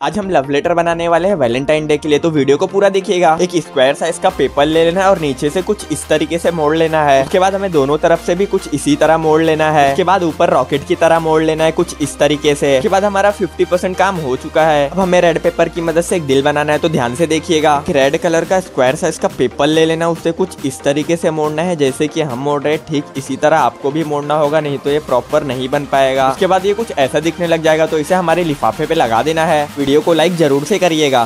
आज हम love letter बनाने वाले हैं वैलेंटाइन डे के लिए तो वीडियो को पूरा देखिएगा। एक स्क्वायर साइज़ का पेपर ले लेना है और नीचे से कुछ इस तरीके से मोड़ लेना है। उसके बाद हमें दोनों तरफ़ से भी कुछ इसी तरह मोड़ लेना है। उसके बाद ऊपर रॉकेट की तरह मोड़ लेना है कुछ इस तरीके से। उसके बाद हमारा फिफ्टी काम हो चुका है। अब हमें रेड पेपर की मदद से एक दिल बनाना है तो ध्यान से देखिएगा। रेड कलर का स्क्वायर साइज़ का पेपर ले लेना, उससे कुछ इस तरीके से मोड़ना है, जैसे की हम मोड़ रहे ठीक इसी तरह आपको भी मोड़ना होगा, नहीं तो ये प्रॉपर नहीं बन पाएगा। उसके बाद ये कुछ ऐसा दिखने लग जाएगा तो इसे हमारे लिफाफे पे लगा देना है। वीडियो को लाइक ज़रूर से करिएगा।